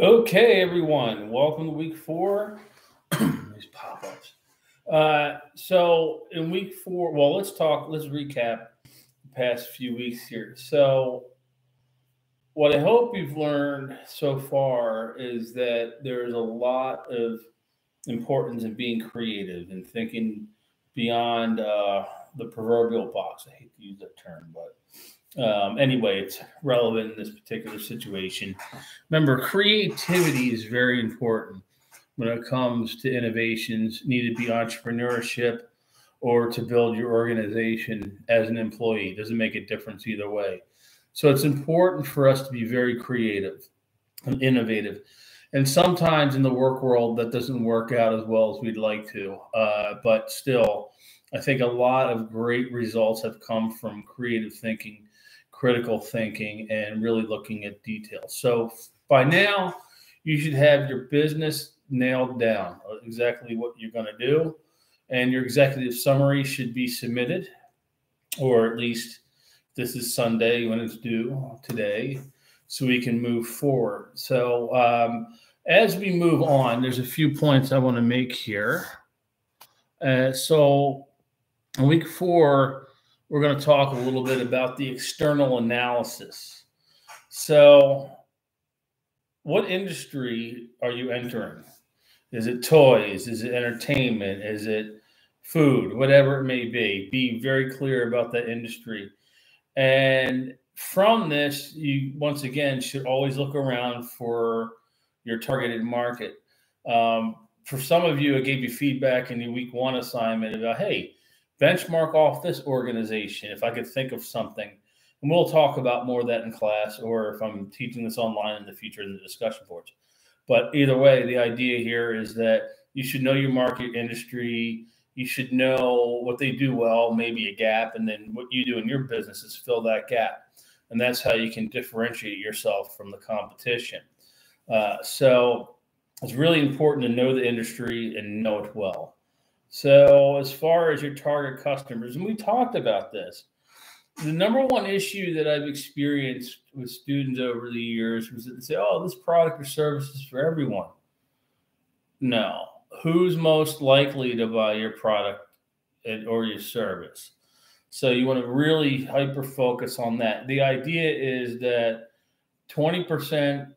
Okay, everyone, welcome to week four. These pop ups. Uh, so, in week four, well, let's talk, let's recap the past few weeks here. So, what I hope you've learned so far is that there's a lot of importance in being creative and thinking beyond uh, the proverbial box. I hate to use that term, but um, anyway, it's relevant in this particular situation. Remember, creativity is very important when it comes to innovations, need to be entrepreneurship or to build your organization as an employee. It doesn't make a difference either way. So it's important for us to be very creative and innovative. And sometimes in the work world, that doesn't work out as well as we'd like to. Uh, but still, I think a lot of great results have come from creative thinking critical thinking and really looking at details. So by now, you should have your business nailed down uh, exactly what you're going to do. And your executive summary should be submitted, or at least this is Sunday when it's due today, so we can move forward. So, um, as we move on, there's a few points I want to make here. Uh, so, week four, we're going to talk a little bit about the external analysis. So, what industry are you entering? Is it toys? Is it entertainment? Is it food? Whatever it may be, be very clear about that industry. And from this, you once again should always look around for your targeted market. Um, for some of you, I gave you feedback in your week one assignment about, hey, benchmark off this organization if I could think of something. And we'll talk about more of that in class or if I'm teaching this online in the future in the discussion boards. But either way, the idea here is that you should know your market industry. You should know what they do well, maybe a gap, and then what you do in your business is fill that gap. And that's how you can differentiate yourself from the competition. Uh, so it's really important to know the industry and know it well. So, as far as your target customers, and we talked about this, the number one issue that I've experienced with students over the years was that they say, oh, this product or service is for everyone. No. Who's most likely to buy your product or your service? So, you want to really hyper focus on that. The idea is that 20%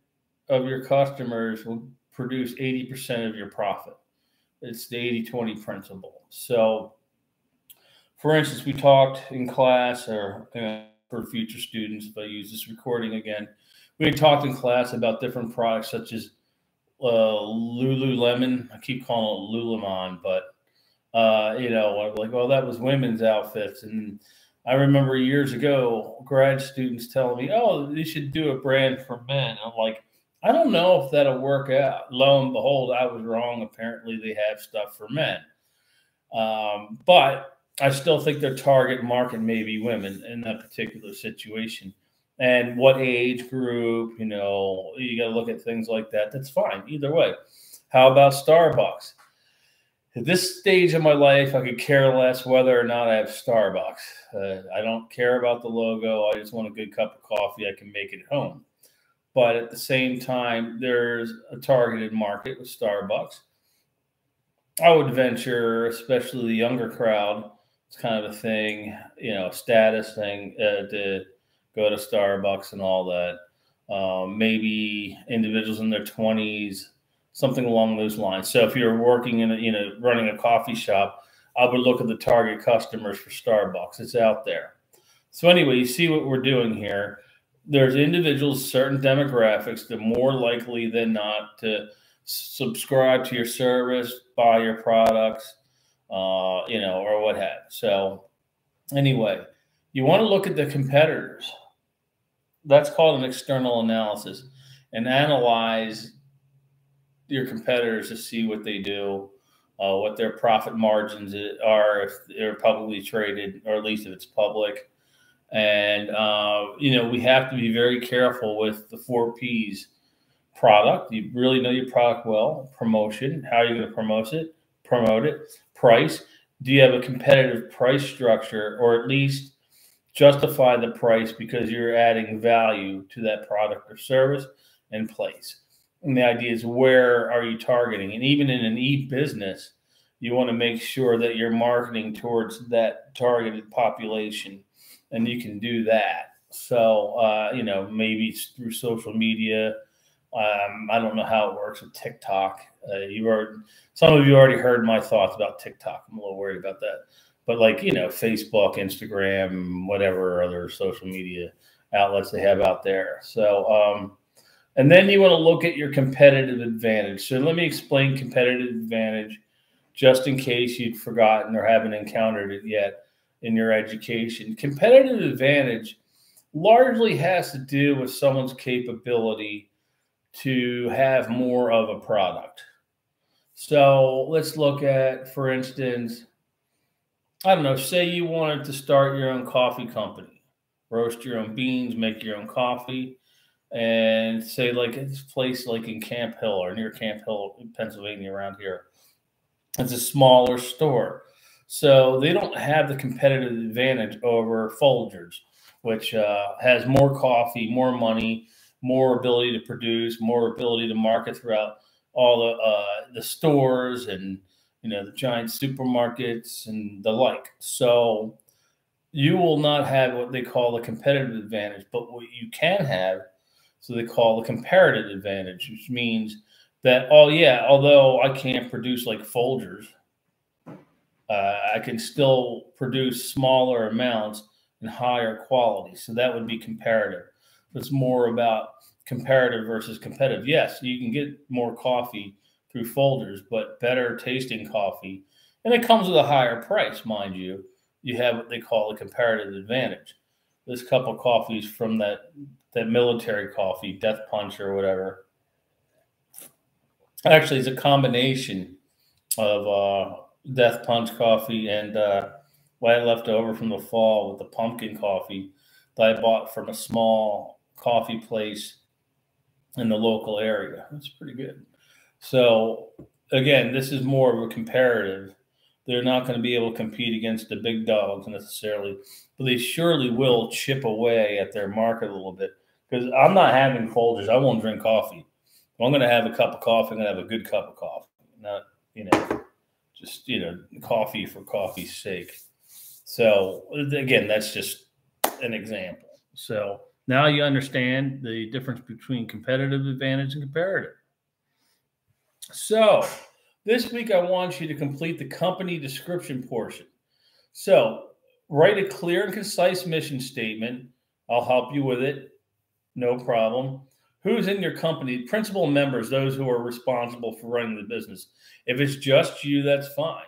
of your customers will produce 80% of your profit. It's the 80 20 principle. So, for instance, we talked in class, or uh, for future students, if I use this recording again, we talked in class about different products such as uh, Lululemon. I keep calling it Lululemon, but uh, you know, I'm like, well, that was women's outfits. And I remember years ago, grad students telling me, oh, they should do a brand for men. I'm like, I don't know if that'll work out. Lo and behold, I was wrong. Apparently, they have stuff for men. Um, but I still think their target market may be women in that particular situation. And what age group, you know, you got to look at things like that. That's fine. Either way. How about Starbucks? At this stage of my life, I could care less whether or not I have Starbucks. Uh, I don't care about the logo. I just want a good cup of coffee. I can make it at home but at the same time, there's a targeted market with Starbucks. I would venture, especially the younger crowd, it's kind of a thing, you know, status thing uh, to go to Starbucks and all that. Um, maybe individuals in their 20s, something along those lines. So if you're working in, a, you know, running a coffee shop, I would look at the target customers for Starbucks. It's out there. So anyway, you see what we're doing here there's individuals, certain demographics, that are more likely than not to subscribe to your service, buy your products, uh, you know, or what have. So, anyway, you want to look at the competitors. That's called an external analysis, and analyze your competitors to see what they do, uh, what their profit margins are if they're publicly traded, or at least if it's public and, uh, you know, we have to be very careful with the four P's product. You really know your product well, promotion, how are you going to promote it, promote it, price. Do you have a competitive price structure or at least justify the price because you're adding value to that product or service and place? And the idea is where are you targeting? And even in an e business, you want to make sure that you're marketing towards that targeted population, and you can do that. So, uh, you know, maybe through social media. Um, I don't know how it works with TikTok. Uh, you are some of you already heard my thoughts about TikTok. I'm a little worried about that, but like you know, Facebook, Instagram, whatever other social media outlets they have out there. So, um, and then you want to look at your competitive advantage. So let me explain competitive advantage, just in case you'd forgotten or haven't encountered it yet in your education. Competitive advantage largely has to do with someone's capability to have more of a product. So let's look at, for instance, I don't know, say you wanted to start your own coffee company, roast your own beans, make your own coffee, and say like this place like in Camp Hill or near Camp Hill, Pennsylvania, around here. It's a smaller store. So they don't have the competitive advantage over Folgers, which uh, has more coffee, more money, more ability to produce, more ability to market throughout all the uh, the stores and you know the giant supermarkets and the like. So you will not have what they call the competitive advantage, but what you can have, so they call the comparative advantage, which means that oh yeah, although I can't produce like Folgers, uh, I can still produce smaller amounts and higher quality. So that would be comparative. It's more about comparative versus competitive. Yes, you can get more coffee through Folgers, but better tasting coffee. And it comes with a higher price, mind you. You have what they call a comparative advantage. This cup of coffee is from that that military coffee, Death Punch or whatever. Actually, it's a combination of uh, Death Punch coffee and uh, what I left over from the fall with the pumpkin coffee that I bought from a small coffee place in the local area. That's pretty good. So again, this is more of a comparative. They're not going to be able to compete against the big dogs necessarily, but they surely will chip away at their market a little bit. Because I'm not having Folgers. I won't drink coffee. I'm going to have a cup of coffee, I'm going to have a good cup of coffee, not you know, just you know, coffee for coffee's sake. So again, that's just an example. So now you understand the difference between competitive advantage and comparative. So this week, I want you to complete the company description portion. So write a clear and concise mission statement. I'll help you with it. No problem. Who's in your company? Principal members, those who are responsible for running the business. If it's just you, that's fine.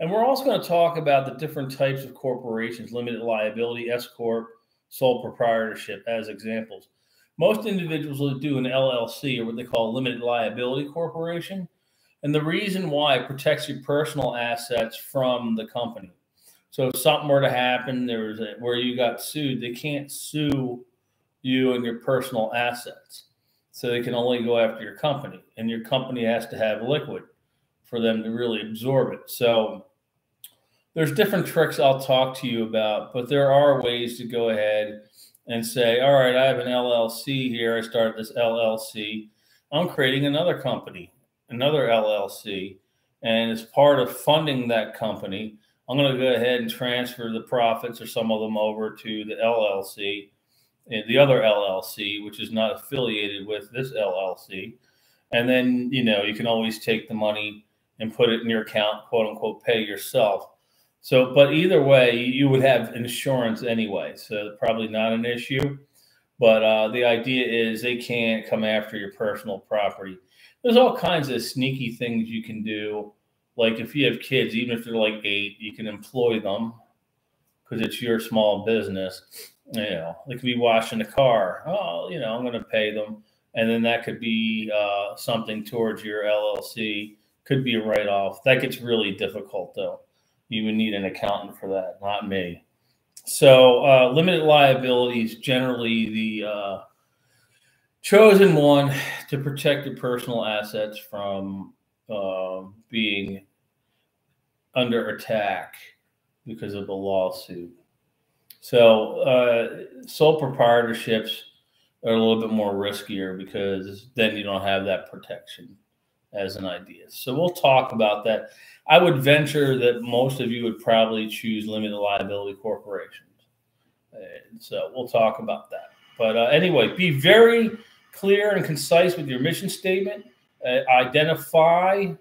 And we're also going to talk about the different types of corporations, limited liability, S Corp, sole proprietorship as examples. Most individuals will do an LLC or what they call limited liability corporation. And the reason why it protects your personal assets from the company. So if something were to happen, there was a, where you got sued, they can't sue you and your personal assets. So they can only go after your company, and your company has to have liquid for them to really absorb it. So there's different tricks I'll talk to you about, but there are ways to go ahead and say, all right, I have an LLC here. I started this LLC. I'm creating another company, another LLC. And as part of funding that company, I'm going to go ahead and transfer the profits or some of them over to the LLC, the other LLC, which is not affiliated with this LLC. And then, you know, you can always take the money and put it in your account, quote unquote, pay yourself. So, but either way, you would have insurance anyway, so probably not an issue. But uh, the idea is they can't come after your personal property. There's all kinds of sneaky things you can do. Like if you have kids, even if they're like eight, you can employ them because it's your small business. You know, they could be washing a car. Oh, you know, I'm going to pay them, and then that could be uh, something towards your LLC. Could be a write off. That gets really difficult though you would need an accountant for that, not me. So uh, limited liability is generally the uh, chosen one to protect your personal assets from uh, being under attack because of a lawsuit. So uh, sole proprietorships are a little bit more riskier because then you don't have that protection as an idea. So we'll talk about that. I would venture that most of you would probably choose limited liability corporations. And so we'll talk about that. But uh, anyway, be very clear and concise with your mission statement. Uh, identify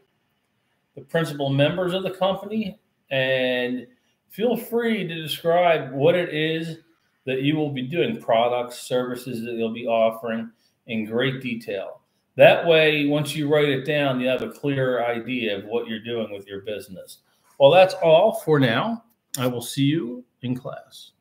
the principal members of the company and feel free to describe what it is that you will be doing products, services that you'll be offering in great detail. That way, once you write it down, you have a clear idea of what you're doing with your business. Well, that's all for now. I will see you in class.